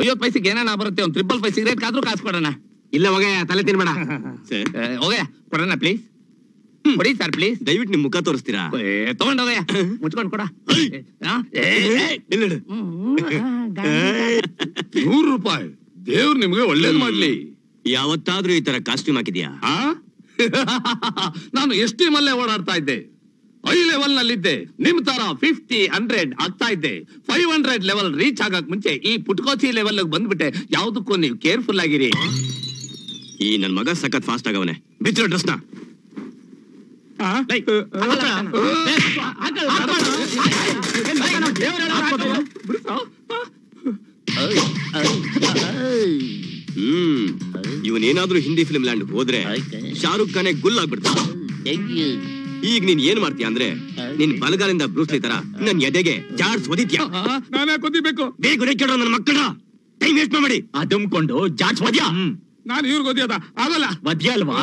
ಇಲ್ಲ ಪೈಸಿಗೆ ಏನಾನ ಬರುತ್ತೆ? ಒಂದು ತ್ರಿಪಲ್ ಫೈವ್ ಸಿಗರೇಟ್ ಕಾದ್ರೂ ಕಾಸು ಕೊಡೋಣ. ಇಲ್ಲ ಹೋಗ ತಲೆ ತಿನ್ಬೇಡ. ಹೋಗ ಕೊಡೋಣ ಪ್ಲೀಸ್ ಕೊಡಿ ಸರ್ ಪ್ಲೀಸ್ ದಯವಿಟ್ಟು ನಿಮ್ ಮುಖ ತೋರಿಸ್ತೀರಾ? ತಗೊಂಡೋಗಯ್ಯ ಮುಚ್ಕೊಂಡು ಕೊಡ. ನೂರು ರೂಪಾಯಿ. ದೇವ್ರು ನಿಮ್ಗೆ ಒಳ್ಳೇದ್ ಮಾಡ್ಲಿ. ಯಾವತ್ತಾದ್ರೂ ಈ ತರ ಕಾಸ್ಟ್ಯೂಮ್ ಹಾಕಿದ್ಯಾ? ನಾನು ಎಸ್ ಟಿ ಮಲ್ಲೇ ಓಡಾಡ್ತಾ ಇದ್ದೆ. ಐ ಲೆವೆಲ್ ನಲ್ಲಿದ್ದೆ ನಿಮ್ ತರ ಫಿಫ್ಟಿ ಹಂಡ್ರೆಡ್ ಆಗ್ತಾ ಇದ್ದೆ ಫೈವ್ ಹಂಡ್ರೆಡ್ ಲೆವೆಲ್ ರೀಚ್ ಆಗಕ್ ಮುಂಚೆ ಈ ಪುಟ್ಕೋಚಿ ಲೆವೆಲ್ ಬಂದ್ಬಿಟ್ಟೆ ಯಾವ್ದಕ್ಕೂ ನೀವು ಕೇರ್ಫುಲ್ ಆಗಿರಿ ಈ ನನ್ ಮಗ ಸಖತ್ ಫಾಸ್ಟ್ ಆಗವನೆ ಬಿಚ್ಚಿರೋ ಡ್ರೆಸ್ನ ಹ್ಮ್ ಇವನೇನಾದ್ರೂ ಹಿಂದಿ ಫಿಲ್ಮ್ ಲ್ಯಾಂಡ್ ಹೋದ್ರೆ ಶಾರುಖ್ ಖಾನೆ ಗುಲ್ ಆಗ್ಬಿಡ್ತಾನೆ ಈಗ ನೀನ್ ಏನ್ ಮಾಡ್ತೀಯ ಅಂದ್ರೆ ನಿನ್ ಬಲಗಾಲಿಂದ ಬ್ರೂಸ್ಲಿ ತರ ನನ್ ಎದೆಗೆ ಜಾಡ್ಸ್ ಒದಿತ್ಯಾ ನಾನೇ ಕೊದಿಬೇಕು ಬೇಗ ಕೇಳೋ ನನ್ನ ಮಕ್ಕಳ. ಟೈಮ್ ವೇಸ್ಟ್ ಮಾಡಿ. ಅದುಮ್ಕೊಂಡು ಜಾಡ್ಸ್ ವದ್ಯಾ ನಾನು ಇವ್ರಿಗೆ ಓದಿಯೋದ ಆಗಲ್ಲ. ಮದ್ಯ ಅಲ್ವಾ?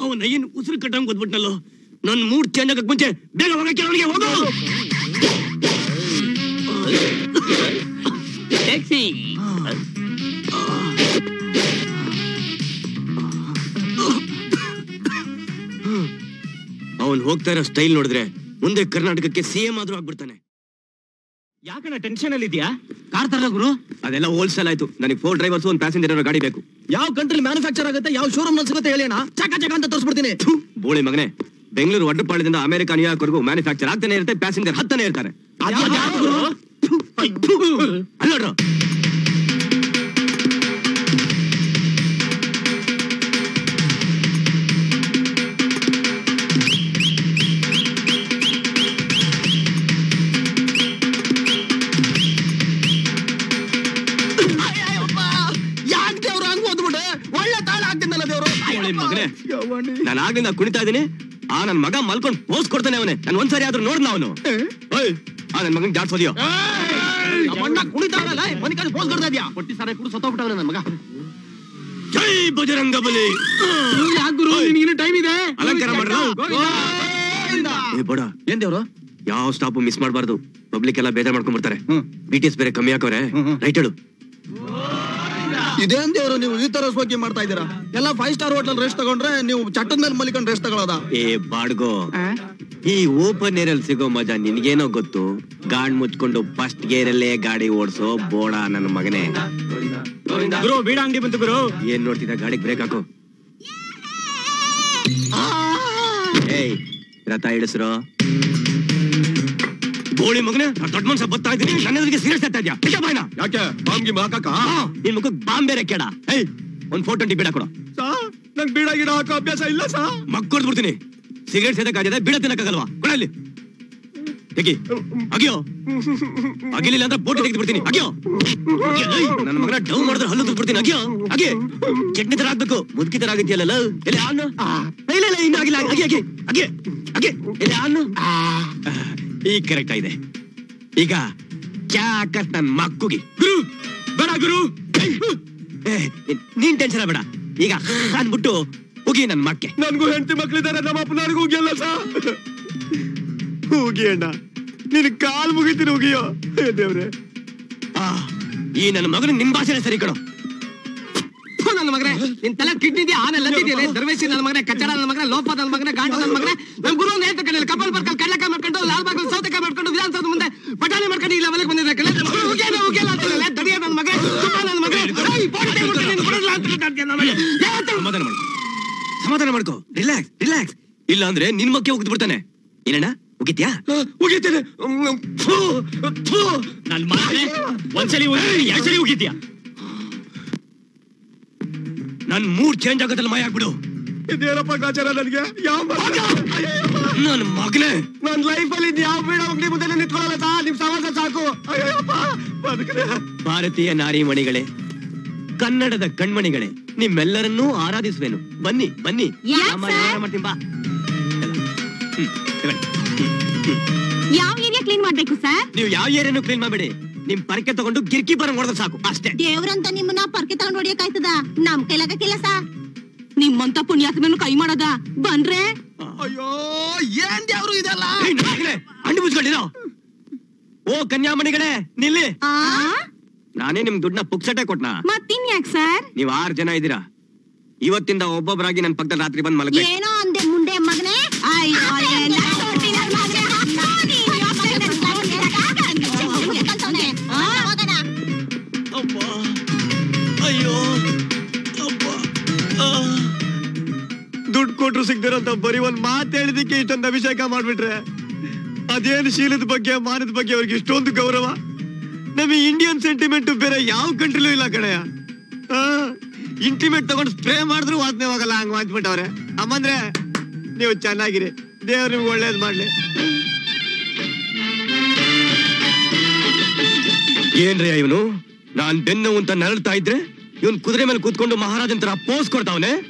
ಅವನ ಏನ್ ಉಸಿರು ಕಟ್ಟಂಗ್ ಗೊತ್ಬಿಟ್ನಲ್ಲೋ ನನ್ ಮೂಡ್ ಚೇಂಜ್ ಆಗಕ್ ಮುಂಚೆ ಬೇಗ ಹೋಗಕ್ಕೆ ಅವನಿಗೆ ಹೋಗು. ಟ್ಯಾಕ್ಸಿ ಅವನ್ ಹೋಗ್ತಾ ಇರೋ ಸ್ಟೈಲ್ ನೋಡಿದ್ರೆ ಮುಂದೆ ಕರ್ನಾಟಕಕ್ಕೆ ಸಿಎಂ ಆದ್ರೂ ಆಗ್ಬಿಡ್ತಾನೆ. ಯಾಕಣ್ಣ ಟೆನ್ಷನ್ ಅಲ್ಲಿ ಇದೆಯಾ? ಕಾರ್ ತರ ಗುರು? ಅದೆಲ್ಲ ಹೋಲ್ಸೇಲ್ ಆಯ್ತು. ನನಗೆ ಫೋರ್ ಡ್ರೈವರ್ಸ್ ಒಂದು ಪ್ಯಾಸೆಂಜರ್ ಇರೋ ಗಾಡಿ ಬೇಕು. ಯಾವ ಕಂಟ್ರಿ ಮ್ಯಾನುಫ್ಯಾಕ್ಚರ್ ಆಗುತ್ತೆ ಯಾವ ಶೋರೂಮ್ನಲ್ಲಿ ಸಿಗುತ್ತೆ ಹೇಳಿ ಅಣ್ಣ? ಚಕ ಚಕ ಅಂತ ತೋರಿಸ್ಬಿಡ್ತೀನಿ. ಬೋಳಿ ಮಗನೇ. ಬೆಂಗಳೂರು ಒಡ್ಡಪಾಳ್ಯದಿಂದ ಅಮೆರಿಕ ನ್ಯೂಯಾರ್ಕ್ ವರೆಗೂ ಮ್ಯಾನುಫ್ಯಾಕ್ಚರ್ ಆಗ್ತಾನೆ ಇರುತ್ತೆ ಪ್ಯಾಸೆಂಜರ್ ಹತ್ತನೇ ಇರ್ತಾರೆ. ನಾನು ಆಗ್ಲಿಂದ ಕುಣಿತಾ ಇದೀನಿ ಆ ನನ್ ಮಗ ಮಲ್ಕೊಂಡ್ ಪೋಸ್ ಕೊಡ್ತಾನೆ ಅವನೇ. ನಾನು ಒಂದ್ಸರಿ ಆದ್ರೂ ನೋಡ್ನ ಅವನು. ಆ ನನ್ ಮಗನ್ ಜಾಡ್ಸ್ ಓದಿಯೋ ನಮ್ಮಣ್ಣ ಕುಣಿತಾವಲ್ಲ ಮನೆ ಕಡೆ ಪೋಸ್ ಕೊಡ್ತಾ ಇದ್ಯಾ? ಹೊಟ್ಟಿ ಸಾರ ಕೂಡ ಸತ್ತೋಗ್ಬಿಟ್ಟವನ ನನ್ನ ಮಗ. ಜೈ ಬಜರಂಗ ಬಲಿ. ಗುರು? ನಿನಗಿನ ಟೈಮ್ ಇದೆ? ಅಲಂಕಾರ ಮಾಡ್ರ? ಏ ಬಡ. ಏನ್ ದೇವ್ರು? ಯಾವ ಸ್ಟಾಪ್ ಮಿಸ್ ಮಾಡಬಾರ್ದು. ಪಬ್ಲಿಕ್ ಎಲ್ಲ ಬೇಜಾರ್ ಮಾಡ್ಕೊಂಡ್ ಬರ್ತಾರೆ ಬಿ ಟಿ ಎಸ್ ಬೇರೆ ಕಮ್ಮಿ ಹಾಕೋರೆ ರೈಟ್ ಹೇಳು. ಇದೇನ್ ದೇವ್ರು ನೀವು ಈ ತರ ಸ್ವಾಗಿ ಮಾಡ್ತಾ ಇದ್ದೀರಾ? ಎಲ್ಲ ಫೈವ್ ಸ್ಟಾರ್ ಹೋಟೆಲ್ ರೆಸ್ಟ್ ತಗೊಂಡ್ರೆ ನೀವು ಚಟ್ಟದ ಮೇಲೆ ಮಲಿಕೊಂಡು ರೆಸ್ಟ್ ತಗೊಳ್ಳೋದ ಏ ಬಾಡ್ಗೋ. ಈ ಓಪನ್ ಏರ್ ಅಲ್ಲಿ ಸಿಗೋ ಮಜಾ ನಿನ್ಗೇನೋ ಗೊತ್ತು? ಗಾಡ್ ಮುಚ್ಕೊಂಡು ಫಸ್ಟ್ ಗೇರ್ ಅಲ್ಲೇ ಗಾಡಿ ಓಡಿಸೋ ಬೋಡ ನನ್ನ ಮಗನೇ. ಗುರು ಬೀಡ ಅಂಗಡಿ ಬಂತು ಗುರು. ಏನ್ ನೋಡ್ತಿದ್ದ? ಗಾಡಿಗೆ ಬ್ರೇಕ್ ಹಾಕು. ಏಯ್ ರಥ ಇಳಿಸ್ರೋ ಗೋಳಿ ಮಗನೇ ದೊಡ್ಡ ಮನುಷ್ಯ ಬತ್ತಾ ಇದ್ದೀನಿ ನನ್ನ ಎದುರಿಗೆ ಸೀರಿಯಸ್ ಆಗ್ತಾ ಇದ್ಯಾ? ನಿಜ ಬಾಯ್ನ ಯಾಕೆ? ಬಾಂಬ್ಗೆ ಹಾಕಕ ನಿನ್ ಮುಖಕ್ ಬಾಂಬ್ ಬೇರೆ ಕೇಡ ಏಯ್! ಒಂದ್ ಫೋರ್ ಟ್ವೆಂಟಿ ಬೇಡ ಕೊಡು ನಂಗೆ ಬೀಡ ಗಿಡ ಹಾಕೋ ಅಭ್ಯಾಸ ಇಲ್ಲ ಸಾ? ಮಕ್ಕಳು ಬಿಡ್ತೀನಿ. ಸಿಗರೇಟ್ ಸೇದಕ್ಕಾಗಿದೆ ಬಿಡ ತಿನ್ನಕ್ಕಾಗಲ್ವಾ ಕೊಡಲ್ಲಿ ತೆಗಿ. ಅಗಿಯೋ. ಅಗಿಲಿಲ್ಲ ಅಂದ್ರೆ ಬೋಟ್ ತೆಗೆದು ಬಿಡ್ತೀನಿ. ಅಗಿಯೋ. ನನ್ನ ಮಗನ ಡೌ ಮಾಡಿದ್ರೆ ಹಲ್ಲು ಬಿಡ್ತೀನಿ. ಅಗಿಯೋ. ಅಗಿ. ಚಟ್ನಿ ತರ ಆಗ್ಬೇಕು. ಮುದುಕಿ ತರ ಆಗಿದ್ಯಲ್ಲ ಎಲ್ಲಿ ಆನು ಇಲ್ಲ ಇಲ್ಲ ಇನ್ನು ಆಗಿಲ್ಲ ಅಗಿ ಅಗಿ ಅಗಿ. ಅಗಿ. ಎಲ್ಲಿ ಆನು ಈಗ ಕರೆಕ್ಟ್ ಆಗಿದೆ ಈಗ ಕ್ಯಾಕತ್ ನನ್ ಮಕ್ಕುಗಿ. ಗುರು ಬೇಡ ಗುರು. ಏ, ನೀನ್ ಟೆನ್ಷನ್ ಬೇಡ ಈಗ ಅಂದ್ಬಿಟ್ಟು ಹೋಗಿ ನನ್ ಮಕ್ಕೆ. ನನ್ಗೂ ಹೆಂಡತಿ ಮಕ್ಳಿದ್ದಾರೆ ನಮ್ಮ ಅಪ್ಪನವ್ರಿಗೂ ಸಾ? ಹೋಗಿ ಅಣ್ಣ ನಿನ್ ಕಾಲ್ ಮುಗಿತೀನಿ ಹೋಗಿಯೋ ದೇವ್ರೆ. ಆ, ಈ ನನ್ನ ಮಗನ ನಿಮ್ ಭಾಷೆನೇ ಸರಿ ಕಣೋ. ನನ್ನ ಮಗನೇ ನಿನ್ ತಲೆ ಕಿಡ್ನಿ ಇದೆಯಾ ಆನೆ ಲತ್ತಿದೆಯಾ ದರ್ವೇಶಿ ನನ್ನ ಮಗನೇ ಕಚ್ಚಡ ನನ್ನ ಮಗನೇ ಲೋಪ ನನ್ನ ಮಗನೇ ಗಾಂಡ ನನ್ನ ಮಗನೇ ನಮ್ ಗುರು ನೇತ ಹೇಳ್ತಾ ಕಲಿಯಲ್ಲ ಕಪಲ್ ಬರ್ಕಲ್ ಕಳ್ಳಕಾಯಿ ಮಾಡ್ಕೊಂಡು ಲಾಲ್ ಬಾಗಲ್ ಸೌತೆಕಾಯಿ ಮಾಡ್ಕೊಂಡು ವಿಧಾನಸೌಧ ಮುಂದೆ ಪಟಾಣಿ ಮಾಡ್ಕೊಂಡು ಇಲ್ಲ ಮನೆಗೆ ಬಂದಿದ್ರೆ ಕಲೆ ಉಗ್ಯಾನ ಅಂತ ಹೇಳಲ್ಲ ದಡಿಯ ನನ್ನ ಮಗನೇ ತುಪ್ಪ ನನ್ನ ಮಗನೇ. ಸಮಾಧಾನ ಮಾಡ್ಕೊ. ಸಮಾಧಾನ ಮಾಡ್ಕೊ. ರಿಲ್ಯಾಕ್ಸ್ ರಿಲ್ಯಾಕ್ಸ್ ಇಲ್ಲ ಅಂದ್ರೆ ನಿನ್ ಮಕ್ಕೆ ಹೋಗ್ದು ಬಿಡ್ತಾನೆ. ಏನಣ್ಣ ಉಗಿತ್ಯಾ? ನನ್ ಮಗನೇ ಒಂದ್ಸಲಿ ಹೋಗಿ ಎರಡ್ಸಲಿ ಹೋಗಿದ್ಯಾ ನನ್ ಮೂಡ್ ಚೇಂಜ್ ಆಗುತ್ತಲ್ಲ ಮಾಯ ಆಗ್ಬಿಡು ಇದೇನಪ್ಪ ಗಾಚಾರ ನನಗೆ? ಯಾವ ನನ್ ಮಗನೇ. ನನ್ ಲೈಫ್ ಅಲ್ಲಿ ಯಾವ ಬೇಡ ಹೋಗ್ಲಿ ಮುಂದೆ ನಿಂತ್ಕೊಳ್ಳಲ್ಲ ನಿಮ್ ಸಮಾಜ ಸಾಕು. ಭಾರತೀಯ ನಾರಿಮಣಿಗಳೇ ಕನ್ನಡದ ಕಣ್ಮಣಿಗಳೇ ನಿಮ್ಮೆಲ್ಲರನ್ನೂ ಆರಾಧಿಸುವೆನು. ಬನ್ನಿ ಬನ್ನಿ? ಮಾಡ್ತೀನಿ ಬಾ. ಯಾವ ಏರಿಯಾ ಕ್ಲೀನ್ ಮಾಡ್ಬೇಕು ಸರ್? ನೀವು ಯಾವ ಏರಿಯಾನು ಕ್ಲೀನ್ ಮಾಡಬೇಡಿ. ನಿಮ್ ಪರಕೆ ತಗೊಂಡು ಗಿರ್ಕಿ ಬರ ನೋಡಿದ್ರೆ ಸಾಕು ಅಷ್ಟೇ. ದೇವ್ರಂತ ನಿಮ್ಮನ್ನ ಪರ್ಕೆ ತಗೊಂಡ್ ಹೊಡಿಯಕಾಯ್ತದ ನಮ್ ಕೈಲಾಗ ಸಾ ನಿಮ್ಮಂತ ಪುಣ್ಯಾತ್ಮನು ಕೈ ಮಾಡದ? ಬಂದ್ರೆ? ಅಯ್ಯೋ ಏನ್ ದೇವ್ರು ಇದೆಲ್ಲ? ಹಣ್ಣು ಮುಚ್ಕೊಂಡಿರೋ ಓ ಕನ್ಯಾಮಣಿಗಳೇ ನಿಲ್ಲಿ. ನಾನೇ ನಿಮ್ ದುಡ್ಡನ್ನ ಪುಕ್ಸಟೆ ಕೊಟ್ನಾ. ಮತ್ತಿನ್ ಯಾಕ್ ಸರ್? ನೀವ್ ಆರ್ ಜನ ಇದ್ದೀರಾ? ಇವತ್ತಿಂದ ಒಬ್ಬೊಬ್ಬರಾಗಿ ನನ್ ಪಕ್ಕದ ರಾತ್ರಿ ಬಂದ್ ಮಲಗ ಏನೋ ಅಂದೆ ಮುಂದೆ ಮಗನೇ. ಅಯ್ಯೋ. ಸಿಗ್ದಿರೋಂತ ಬರೀ ಒಂದ್ ಮಾತು ಹೇಳಿದಕ್ಕೆ ಇಷ್ಟೊಂದು ಅಭಿಷೇಕ ಮಾಡ್ಬಿಟ್ರೆ ಅದೇನು ಶೀಲದ ಬಗ್ಗೆ, ಮಾನದ ಬಗ್ಗೆ ಅವ್ರಿಗೆ ಇಷ್ಟೊಂದು ಗೌರವ? ನಮಗೆ ಇಂಡಿಯನ್ ಸೆಂಟಿಮೆಂಟ್ ಬೇರೆ ಯಾವ ಕಂಟ್ರಿಲೂ ಇಲ್ಲ ಕಡೆಯ ಇಂಟಿಮೇಟ್ ತಗೊಂಡು ಸ್ಪ್ರೇ ಮಾಡಿದ್ರು ವಾಸನೆ ಹೋಗಲ್ಲ ಹಂಗ್ ಅವ್ರೆ. ಅಮ್ಮಂದ್ರೆ, ನೀವು ಚೆನ್ನಾಗಿರಿ. ದೇವ್ರು ನಿಮ್ಗೆ ಒಳ್ಳೇದ್ ಮಾಡ್ಲಿ. ಏನ್ರಿ ಇವನು ನಾನ್ ಬೆನ್ನು ಅಂತ ನರಳ್ತಾ ಇದ್ರೆ, ಇವನ್ ಕುದುರೆ ಮೇಲೆ ಕೂತ್ಕೊಂಡು ಮಹಾರಾಜನ್ ಅಂತರ ಪೋಸ್ ಕೊಡ್ತಾವನೆ?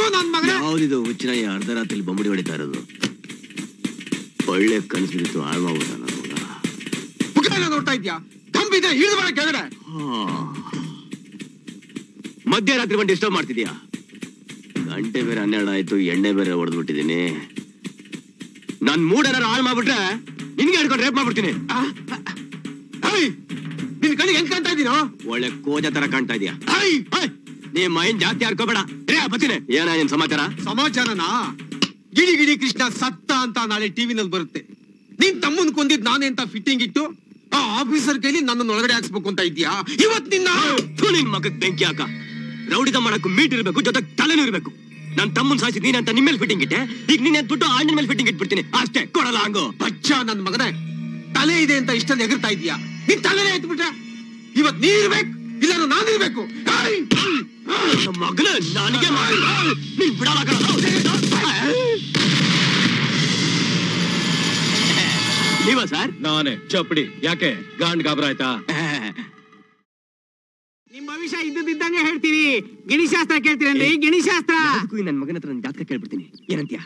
ಥು ನನ್ ಮಗನೇ. ಅರ್ಧ ರಾತ್ರಿ ಬೊಂಬಡಿ ಹೊಡಿತಾ ಇರೋದು? ಒಳ್ಳೆ ಕನಸು ಬಿತ್ತು ಆಳ್ವಾಗುತ್ತ ನನ್ನ ಮಗ ನೋಡ್ತಾ ಇದ್ಯಾ? ಕಂಬಿದೆ ಹಿಡಿದು ಬರ ಕೆಳಗಡೆ ಮಧ್ಯರಾತ್ರಿ ಬಂದು ಡಿಸ್ಟರ್ಬ್ ಮಾಡ್ತಿದ್ಯಾ? ಗಂಟೆ ಬೇರೆ ಹನ್ನೆರಡು ಆಯ್ತು ಎಣ್ಣೆ ಬೇರೆ ಹೊಡೆದ್ಬಿಟ್ಟಿದೀನಿ ನನ್ ಮೂಡ್ ಏನಾರು ಹಾಳು ಮಾಡ್ಬಿಟ್ರೆ ನಿನ್ಗೆ ಹಿಡ್ಕೊಂಡು ರೇಪ್ ಮಾಡ್ಬಿಡ್ತೀನಿ. ನಿನ್ ಕಣ್ಣಿಗೆ ಹೆಂಗ್ ಕಾಣ್ತಾ ಇದೀನೋ? ಒಳ್ಳೆ ಕೋಜ ತರ ಕಾಣ್ತಾ ಇದೀಯಾ? ನೀ ಮೈನ್ ಜಾಸ್ತಿ ಹರ್ಕೋಬೇಡ ರೇ ಬತ್ತೀನಿ ಏನ ನಿಮ್ ಸಮಾಚಾರ? ಸಮಾಚಾರನಾ? ಗಿಡಿ ಗಿಡಿ ಕೃಷ್ಣ ಸತ್ತ ಅಂತ ನಾಳೆ ಟಿವಿನಲ್ಲಿ ಬರುತ್ತೆ. ನಿನ್ ತಮ್ಮನ್ ಕೊಂದಿದ್ ನಾನೇ ಅಂತ ಫಿಟ್ಟಿಂಗ್ ಇಟ್ಟು ಆ ಆಫೀಸರ್ ಕೈಲಿ ನನ್ನನ್ನು ಒಳಗಡೆ ಹಾಕ್ಸ್ಬೇಕು ಅಂತ ಇದೆಯಾ ಇವತ್ ನಿನ್ನ ನಿನ್ ಮಗಕ್ ಬೆಂಕಿ ಹಾಕ. ರೌಡಿದ ಮಾಡಕ್ ಮೀಟ್ ಇರ್ಬೇಕು ಜೊತೆ ತಲೆನೂ ಇರ್ಬೇಕು. ನನ್ ತಮ್ಮನ್ ಸಾಯಿಸಿ ನೀನ್ ಅಂತ ನಿಮ್ಮೇಲೆ ಫಿಟ್ಟಿಂಗ್ ಇಟ್ಟೆ? ಈಗ ನೀನ್ ಎದ್ಬಿಟ್ಟು ಆಂಡಿನ ಮೇಲೆ ಫಿಟ್ಟಿಂಗ್ ಇಟ್ಬಿಡ್ತೀನಿ. ಅಷ್ಟೇ ಕೊಡಲ್ಲ ಹಂಗು. ಬಚ್ಚ ನನ್ ಮಗನೇ. ತಲೆ ಇದೆ ಅಂತ ಇಷ್ಟ ಎಗರ್ತಾ ಇದೀಯಾ ನಿನ್ ತಲೆನೇ ಎತ್ಬಿಟ್ರೆ? ಇವತ್ ನೀ ಇರ್ಬೇಕು. ಇಲ್ಲ ನಾನಿರ್ಬೇಕು! ನಮ್ಮ ಮಗನ ನನಗೆ ಮಾಡಿ. ನೀನ್ ಬಿಡಲ್ಲ ನೀವ ಸರ್? ನಾನೇ. ಚಪ್ಪಡಿ ಯಾಕೆ? ಗಾಂಡ್ ಗಾಬರ ಆಯ್ತಾ? ನಿಮ್ ಭವಿಷ್ಯ ಇದ್ದಿದ್ದಂಗೆ ಹೇಳ್ತೀವಿ ಗಿಣಿಶಾಸ್ತ್ರ ಅಂದ್ರೆ ಗಿಣಿಶಾಸ್ತ್ರ ನನ್ ಮಗನ ಹತ್ರ ನನ್ ಜಾತಕ ಕೇಳ್ಬಿಡ್ತೀನಿ. ಏನಂತೀಯ?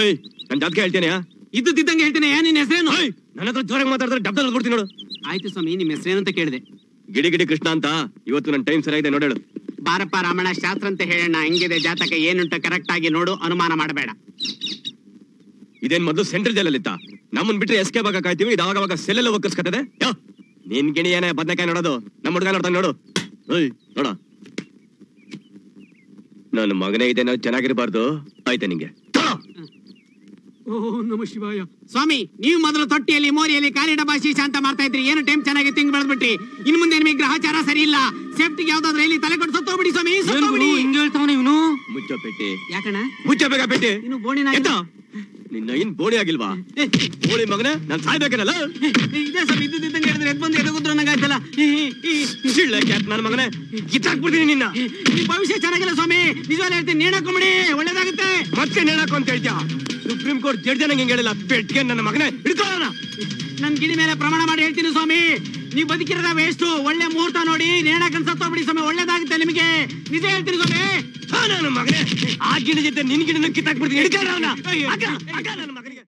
ಏಯ್ ನನ್ ಜಾತಕ ಹೇಳ್ತೇನೆ ಇದ್ದಿದ್ದಂಗೆ ಹೇಳ್ತೇನೆ. ನಿನ್ ಹೆಸರೇನು? ನನ್ನ ಹತ್ರ ಜೋರಾಗಿ ಮಾತಾಡಿದ್ರೆ ಡಬ್ದಲ್ಲಿ ಕೊಡ್ತೀನಿ ನೋಡು. ಆಯ್ತು ಸ್ವಾಮಿ ನಿಮ್ ಹೆಸರೇನಂತ ಅಂತ ಕೇಳಿದೆ. ಗಿಡಿ ಗಿಡಿ ಕೃಷ್ಣ ಅಂತ ಇವತ್ತು ನನ್ನ ಟೈಮ್ ಸರಿಯಾಗಿದೆ ನೋಡೇಳು ಬಾರಪ್ಪ ರಾಮಣ್ಣ ಶಾಸ್ತ್ರ ಅಂತ ಹೇಳೋಣ ಹೆಂಗಿದೆ ಜಾತಕ ಏನುಂಟ ಕರೆಕ್ಟ್ ಆಗಿ ನೋಡು ಅನುಮಾನ ಮಾಡಬೇಡ. ಇದೇನ್ ಮೊದಲು ಸೆಂಟ್ರಲ್ ಜೈಲಲ್ಲಿ ಇತ್ತ ನಮ್ಮನ್ ಬಿಟ್ರೆ ಎಸ್ಕೆ ಭಾಗ ಕಾಯ್ತೀವಿ ಇದು ಅವಾಗ ಅವಾಗ ಸೆಲ್ಲೆಲ್ಲ ಒಕ್ಕರ್ಸ್ಕತ್ತದೆ ಯೋ ನಿನ್ ಗಿಣಿ ಏನೇ ಬದನೆಕಾಯಿ ನೋಡೋದು ನಮ್ಮ ಹುಡುಗ ನೋಡ್ತಾನೆ ನೋಡು. ನೋಡ. ನನ್ನ ಮಗನೇ ಇದೇನೋ ಚೆನ್ನಾಗಿರ್ಬಾರ್ದು. ಆಯ್ತಾ ನಿಂಗೆ. ಓ ನಮ ಶಿವಾಯ. ಸ್ವಾಮಿ ನೀವು ಮೊದಲು ತೊಟ್ಟಿಯಲ್ಲಿ ಮೋರಿಯಲ್ಲಿ ಕಾಲಿ ಡಬ್ಬಾ ಶೀಶ ಅಂತ ಮಾಡ್ತಾ ಇದ್ರಿ. ಏನು ಟೈಮ್ ಚೆನ್ನಾಗಿ ತಿಂಗ್ ಬೆಳೆದ್ಬಿಟ್ರಿ? ಇನ್ ಮುಂದೆ ನಿಮಗೆ ಗ್ರಹಚಾರ ಸರಿ ಇಲ್ಲ. ಸೇಫ್ಟಿಗೆ ಯಾವ್ದಾದ್ರು ಇಲ್ಲಿ ತಲೆ ಕೊಟ್ಟು ಸತ್ತೋಗ್ಬಿಡಿ ಸ್ವಾಮಿ ಸತ್ತೋಗ್ಬಿಡಿ ಹೇಳ್ತಾವನೆ ಇವನು? ಮುಚ್ಚೋ ಪೆಟ್ಟಿ ಯಾಕಣ್ಣ? ಮುಚ್ಚೋ ಬೇಗ ಪೆಟ್ಟಿ ಇನ್ನು ಬೋಣಿನ ನಿನ್ನ ಏನ್ ಬೋಳಿ ಆಗಿಲ್ವಾ? ಬೋಳಿ ಮಗನ ನಾನ್ ಸಾಯ್ಬೇಕೇನಲ್ಲ? ಇದೇ ಸರ್ ಇದ್ದು ಇದ್ದಂಗೆ ಹೇಳಿದ್ರೆ ಎದ್ ಬಂದು ಎದಗುದ್ರು ನಂಗಾಯ್ತಲ್ಲ ನನ್ನ ಮಗನೇ ಕಿತ್ತಾಕ್ಬಿಡ್ತೀನಿ ನಿನ್ನ. ಈ ಭವಿಷ್ಯ ಚೆನ್ನಾಗಿಲ್ಲ ಸ್ವಾಮಿ. ನಿಜವಾಗ್ಲೂ ಹೇಳ್ತೀನಿ ನೇಣಾಕೊಂಬಿಡಿ ಒಳ್ಳೇದಾಗುತ್ತೆ. ಮತ್ತೆ ನೇಳಾಕು ಅಂತ ಹೇಳ್ತೀಯ? ಸುಪ್ರೀಂ ಕೋರ್ಟ್ ಜಡ್ಜ್ ನಂಗೆ ಹೇಳಿಲ್ಲ ಪೆಟ್ಗೆ ನನ್ನ ಮಗನೇ ಹಿಡ್ಕೊಳ್ಳೋಣ. ನನ್ ಗಿಡಿ ಮೇಲೆ ಪ್ರಮಾಣ ಮಾಡಿ ಹೇಳ್ತೀನಿ ಸ್ವಾಮಿ. ನೀವು ಬದುಕಿರೋದ ವೇಸ್ಟ್ ಒಳ್ಳೆ ಮುಹೂರ್ತ ನೋಡಿ ನೇಣಕನ್ ಸತ್ತೋಗ್ಬಿಡಿ ಸಮಯ ಒಳ್ಳೇದಾಗುತ್ತೆ ನಿಮಗೆ. ನಿಜ ಹೇಳ್ತೀನಿ ಸ್ವಾಮಿ. ಆ ನನ್ನ ಮಗನೇ. ಆ ಗಿಡ ಜೊತೆ ನಿನ್ ಗಿಡನ ಕಿತ್ತಾಕ್ಬಿಡ್ತೀನಿ. ಹಿಡ್ಕೊಳ್ಳೋಣ ನನ್ನ ಮಗನಿಗೆ.